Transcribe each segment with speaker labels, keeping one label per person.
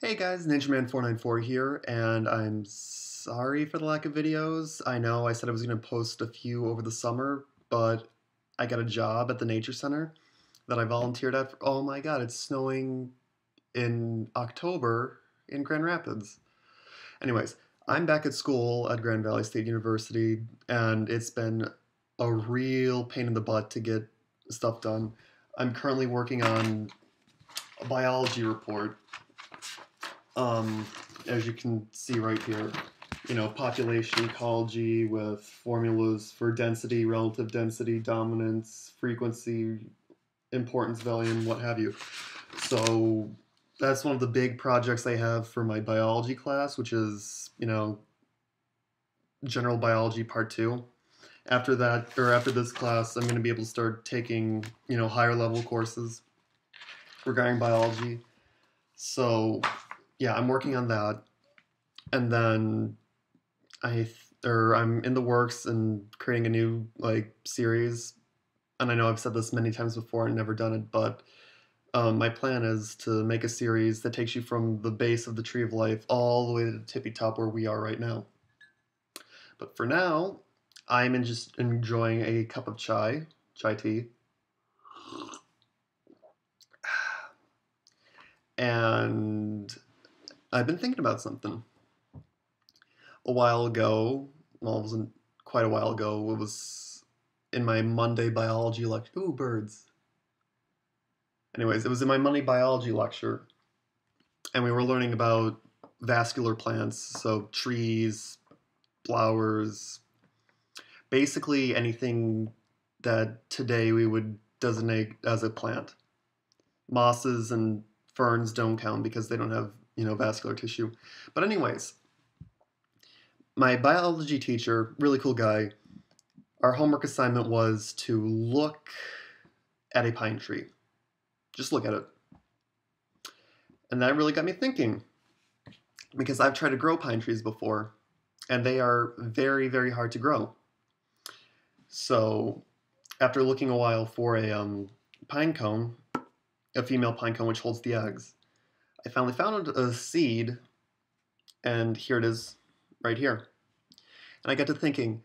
Speaker 1: Hey guys, NatureMan494 here, and I'm sorry for the lack of videos. I know I said I was going to post a few over the summer, but I got a job at the Nature Center that I volunteered at. For, oh my god, it's snowing in October in Grand Rapids. Anyways, I'm back at school at Grand Valley State University, and it's been a real pain in the butt to get stuff done. I'm currently working on a biology report um, as you can see right here, you know, population ecology with formulas for density, relative density, dominance, frequency, importance value, and what have you. So that's one of the big projects I have for my biology class, which is, you know, general biology part two. After that, or after this class, I'm going to be able to start taking, you know, higher level courses regarding biology. So yeah, I'm working on that, and then I or I'm in the works and creating a new like series. And I know I've said this many times before and never done it, but um, my plan is to make a series that takes you from the base of the tree of life all the way to the tippy top where we are right now. But for now, I'm just enjoying a cup of chai, chai tea. And I've been thinking about something. A while ago, well, it wasn't quite a while ago, it was in my Monday biology lecture. Ooh, birds. Anyways, it was in my Monday biology lecture, and we were learning about vascular plants, so trees, flowers, basically anything that today we would designate as a plant. Mosses and ferns don't count because they don't have you know, vascular tissue. But anyways, my biology teacher, really cool guy, our homework assignment was to look at a pine tree. Just look at it. And that really got me thinking because I've tried to grow pine trees before and they are very, very hard to grow. So after looking a while for a um, pine cone, a female pine cone which holds the eggs, I finally found a seed, and here it is right here. And I got to thinking,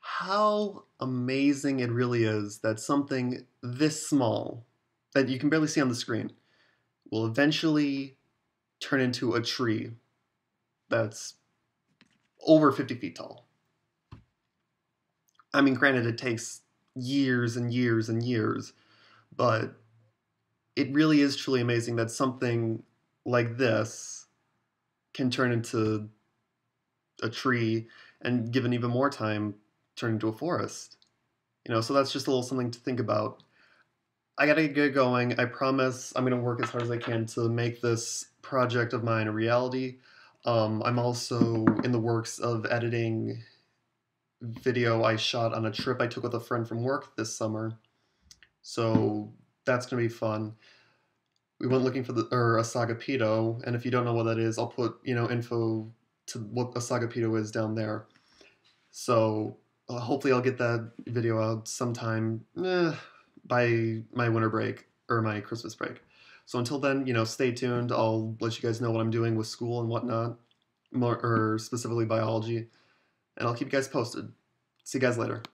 Speaker 1: how amazing it really is that something this small, that you can barely see on the screen, will eventually turn into a tree that's over 50 feet tall. I mean, granted, it takes years and years and years, but it really is truly amazing that something like this can turn into a tree and given even more time turn into a forest. You know so that's just a little something to think about. I gotta get going. I promise i'm gonna work as hard as i can to make this project of mine a reality. Um, i'm also in the works of editing video i shot on a trip i took with a friend from work this summer. So that's gonna be fun. We went looking for the or a Saga pedo, and if you don't know what that is, I'll put you know info to what a Saga pedo is down there. So uh, hopefully I'll get that video out sometime eh, by my winter break or my Christmas break. So until then, you know, stay tuned. I'll let you guys know what I'm doing with school and whatnot, more, or specifically biology, and I'll keep you guys posted. See you guys later.